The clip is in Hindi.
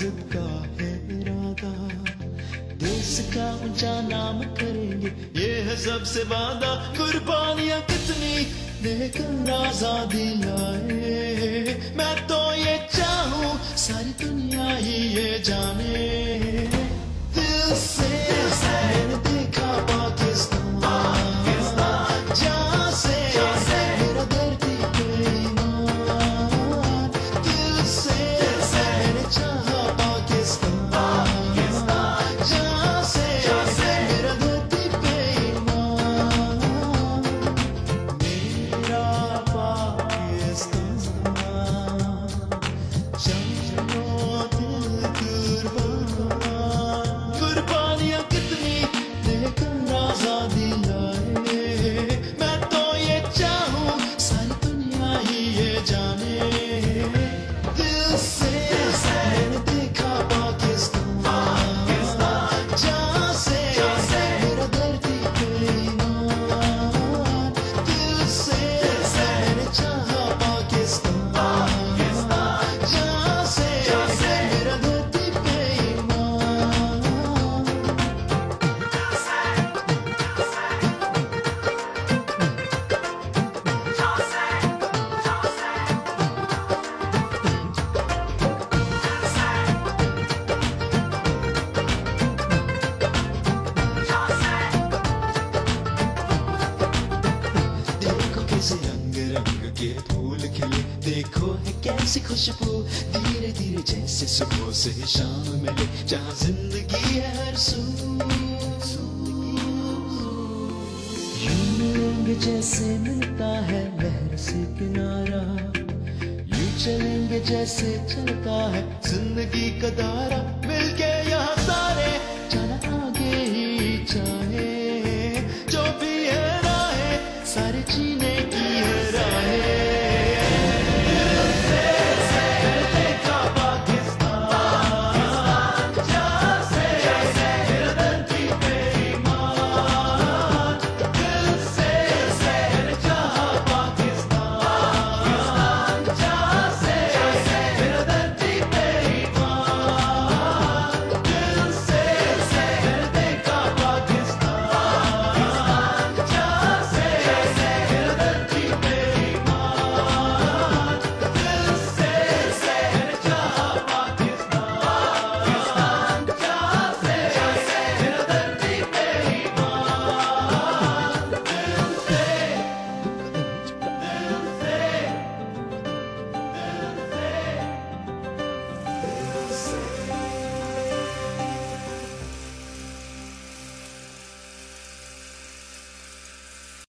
नाजुक का है इरादा। देश का ऊँचा नाम करेंगे। ये है सबसे वादा। कुर्बानियाँ कितनी? लेकिन आज़ादी आए मैं तो ये चाहूँ, सारी दुनिया ही ये जाने। के फूल खिले देखो है कैसी खुशबू। धीरे धीरे जैसे सुबह से शाम मिले, जहाँ ज़िंदगी है हर सू जैसे मिलता है लहर से किनारा। यूँ चलेंगे जैसे चलता है ज़िंदगी का दायरा